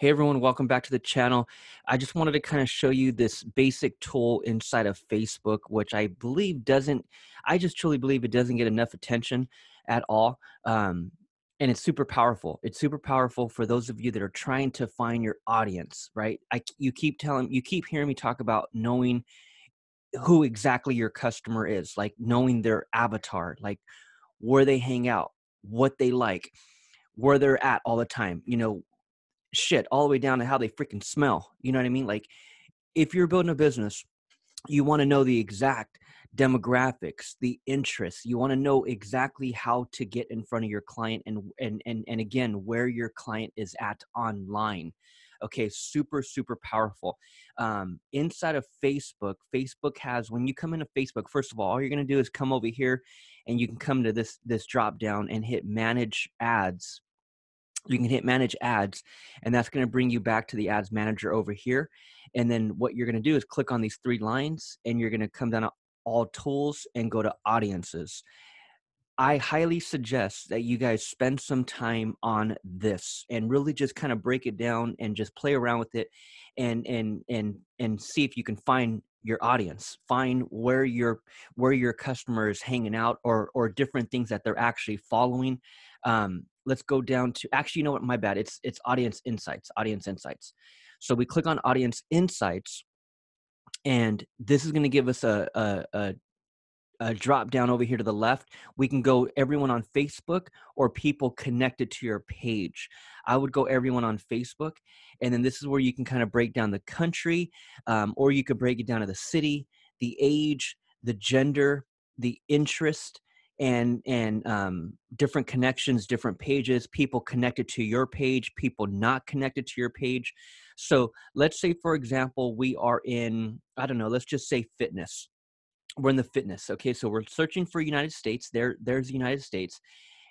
Hey everyone, welcome back to the channel. I just wanted to kind of show you this basic tool inside of Facebook, which I believe doesn't, I just truly believe it doesn't get enough attention at all. Um, and it's super powerful. It's super powerful for those of you that are trying to find your audience, right? I, you keep telling, you keep hearing me talk about knowing who exactly your customer is, like knowing their avatar, like where they hang out, what they like, where they're at all the time, you know, shit all the way down to how they freaking smell. You know what I mean? Like if you're building a business, you want to know the exact demographics, the interests. You want to know exactly how to get in front of your client and and and and again where your client is at online. Okay, super super powerful. Um, inside of Facebook, Facebook has when you come into Facebook, first of all, all you're going to do is come over here, and you can come to this this drop down and hit Manage Ads you can hit manage ads and that's going to bring you back to the ads manager over here and then what you're going to do is click on these three lines and you're going to come down to all tools and go to audiences. I highly suggest that you guys spend some time on this and really just kind of break it down and just play around with it and and and and see if you can find your audience find where your where your customer is hanging out or or different things that they're actually following. Um, let's go down to actually you know what my bad it's it's audience insights audience insights so we click on audience insights and this is going to give us a, a, a a drop down over here to the left, we can go everyone on Facebook or people connected to your page. I would go everyone on Facebook. And then this is where you can kind of break down the country, um, or you could break it down to the city, the age, the gender, the interest, and and um, different connections different pages people connected to your page people not connected to your page. So let's say for example we are in i don't know let's just say fitness. We're in the fitness okay? So we're searching for united states there there's the united states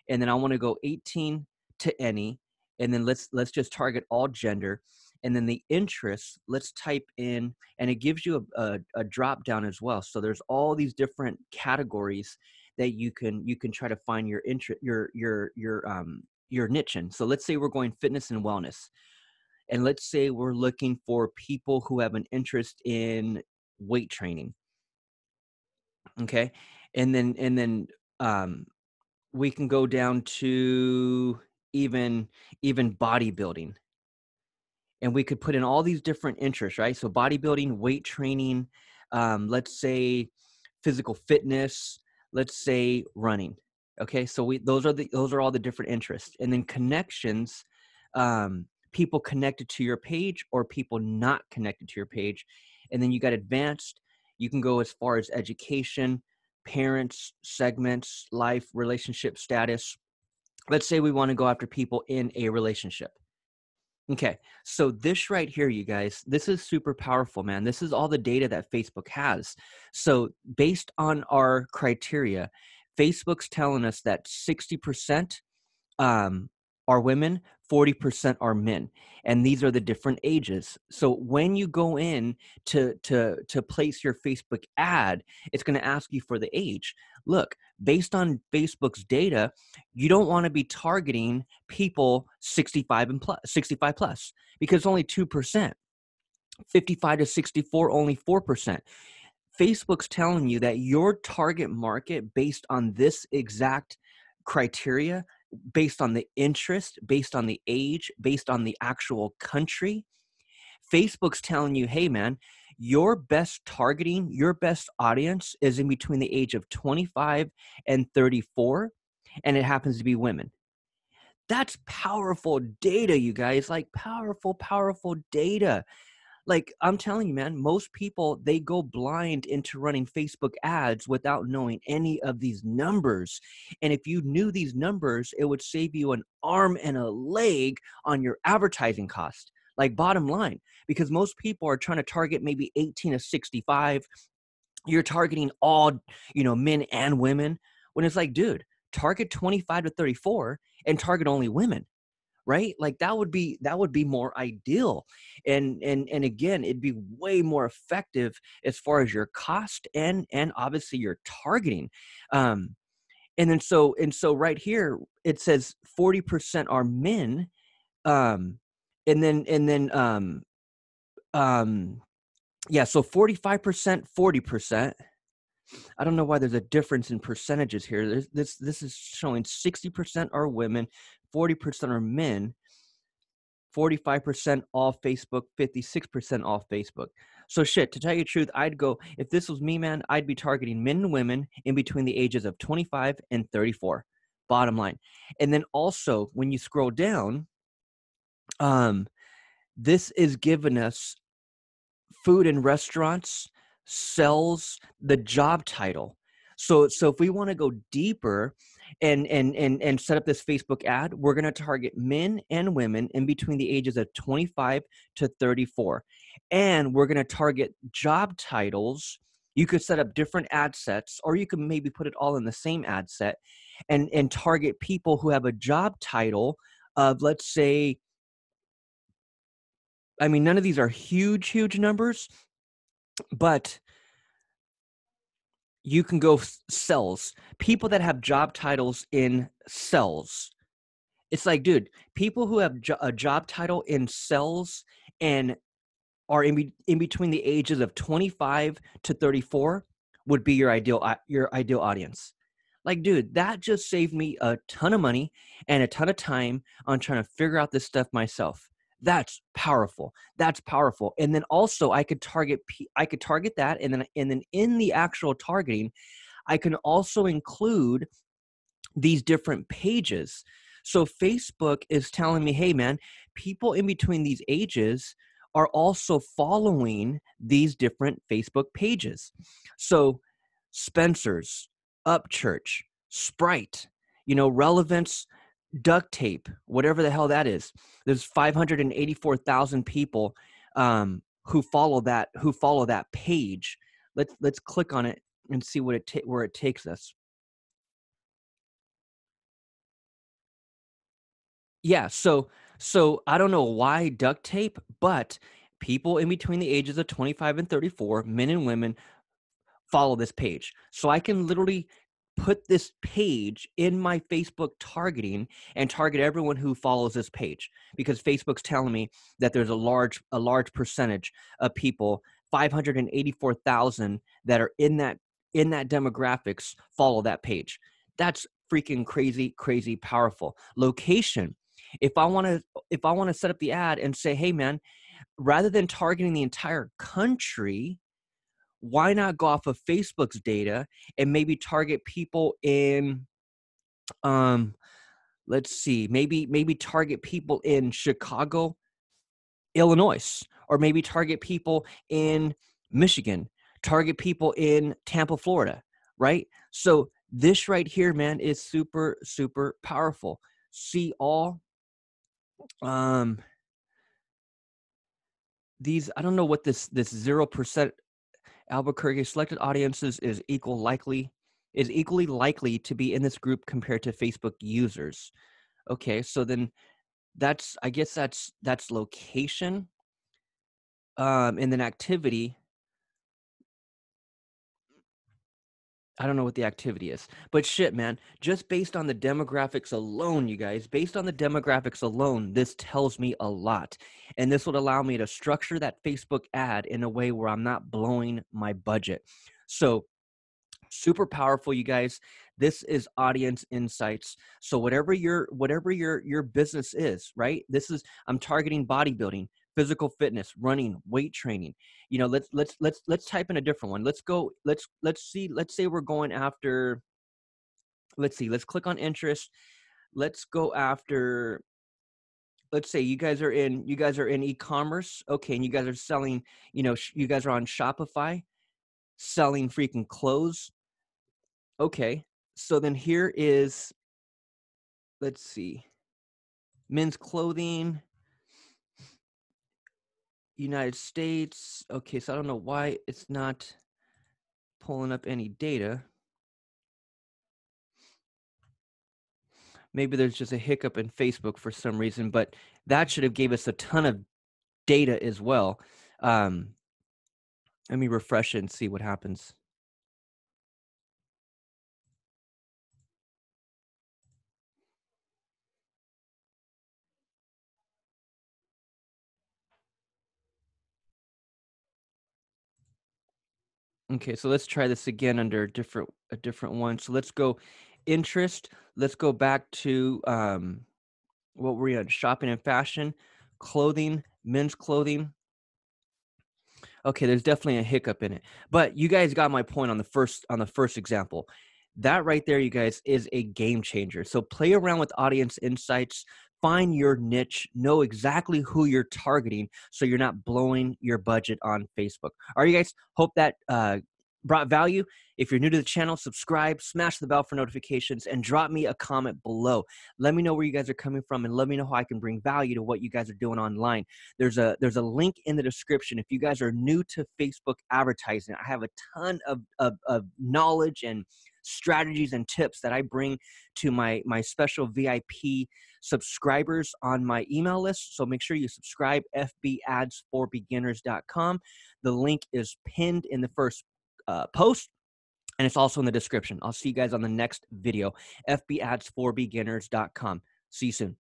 and then i want to go 18 to any and then let's let's just target all gender and then the interests let's type in and it gives you a, a, a drop down as well. So there's all these different categories that you can you can try to find your interest your your your um your niche in. So let's say we're going fitness and wellness. And let's say we're looking for people who have an interest in weight training. Okay? And then and then um we can go down to even even bodybuilding and we could put in all these different interests right so bodybuilding weight training um, let's say physical fitness let's say running okay? So we those are the those are all the different interests and then connections um, people connected to your page or people not connected to your page and then you got advanced. You can go as far as education parents segments life relationship status. Let's say we want to go after people in a relationship Okay, so this right here, you guys, this is super powerful, man. This is all the data that Facebook has. So, based on our criteria, Facebook's telling us that 60% um, are women, 40% are men and these are the different ages. So when you go in to to to place your facebook ad it's going to ask you for the age. Look based on facebook's data you don't want to be targeting people 65 and plus 65 plus because only 2% 55 to 64 only 4% facebook's telling you that your target market based on this exact criteria based on the interest, based on the age, based on the actual country. Facebook's telling you, hey, man, your best targeting, your best audience is in between the age of 25 and 34, and it happens to be women. That's powerful data, you guys. Like, powerful, powerful data like i'm telling you man most people they go blind into running facebook ads without knowing any of these numbers and if you knew these numbers it would save you an arm and a leg on your advertising cost like bottom line because most people are trying to target maybe 18 to 65 you're targeting all you know men and women when it's like dude target 25 to 34 and target only women right? Like that would be that would be more ideal. And and and again it'd be way more effective as far as your cost and and obviously your targeting. Um and then so and so right here it says 40% are men um and then and then um um yeah so 45% 40% i don't know why there's a difference in percentages here. This this, is showing 60% are women 40% are men 45% off facebook 56% off facebook. So shit to tell you the truth i'd go if this was me man i'd be targeting men and women in between the ages of 25 and 34 bottom line. And then also when you scroll down um this is giving us food and restaurants sells the job title. So so if we want to go deeper and and and and set up this Facebook ad, we're going to target men and women in between the ages of 25 to 34. And we're going to target job titles. You could set up different ad sets or you could maybe put it all in the same ad set and and target people who have a job title of let's say I mean, none of these are huge, huge numbers, but you can go cells. People that have job titles in cells. It's like, dude, people who have jo- a job title in cells and are in, be- in between the ages of 25 to 34 would be your ideal uh, your ideal audience. Like, dude, that just saved me a ton of money and a ton of time on trying to figure out this stuff myself that's powerful. That's powerful. And then also i could target i could target that and then and then in the actual targeting i can also include these different pages. So facebook is telling me hey man people in between these ages are also following these different facebook pages. So spencer's upchurch sprite you know relevance duct tape, whatever the hell that is. There's 584,000 people um, who follow that who follow that page. Let's let's click on it and see what it ta- where it takes us. Yeah, so so I don't know why duct tape, but people in between the ages of 25 and 34, men and women, follow this page. So I can literally put this page in my Facebook targeting and target everyone who follows this page because Facebook's telling me that there's a large a large percentage of people 584,000 that are in that in that demographics follow that page. That's freaking crazy crazy powerful. Location. If I want to if I want to set up the ad and say, "Hey man, rather than targeting the entire country, why not go off of Facebook's data and maybe target people in um let's see maybe maybe target people in Chicago Illinois or maybe target people in Michigan target people in Tampa Florida right? So this right here man is super super powerful. See all um these i don't know what this this zero percent Albuquerque selected audiences is equal likely is equally likely to be in this group compared to Facebook users. Okay, so then that's I guess that's that's location um and then activity I don't know what the activity is, but shit, man, just based on the demographics alone, you guys, based on the demographics alone, this tells me a lot. And this would allow me to structure that Facebook ad in a way where I'm not blowing my budget. So, super powerful you guys this is audience insights so whatever your whatever your your business is right this is i'm targeting bodybuilding physical fitness, running, weight training. You know, let's let's let's let's type in a different one. Let's go. Let's let's see. Let's say we're going after. Let's see. Let's click on interest. Let's go after. Let's say you guys are in you guys are in e-commerce. Okay, and you guys are selling. You know, you guys are on Shopify, selling freaking clothes. Okay, so then here is. Let's see. Men's clothing United States. Okay, so I don't know why it's not pulling up any data. Maybe there's just a hiccup in Facebook for some reason, but that should have gave us a ton of data as well. Um, let me refresh it and see what happens. Okay, so let's try this again under a different a different one. So let's go interest. Let's go back to um, what were we on? Shopping and fashion, clothing, men's clothing. Okay, there's definitely a hiccup in it, but you guys got my point on the first on the first example. That right there, you guys, is a game changer. So play around with audience insights, find your niche, know exactly who you're targeting, so you're not blowing your budget on Facebook. All right, you guys. Hope that uh, brought value. If you're new to the channel, subscribe, smash the bell for notifications, and drop me a comment below. Let me know where you guys are coming from, and let me know how I can bring value to what you guys are doing online. There's a there's a link in the description. If you guys are new to Facebook advertising, I have a ton of, of, of knowledge and strategies and tips that I bring to my my special VIP subscribers on my email list. So make sure you subscribe fbads4beginners.com. The link is pinned in the first uh, post and it's also in the description. I'll see you guys on the next video. FBAds4beginners.com. See you soon.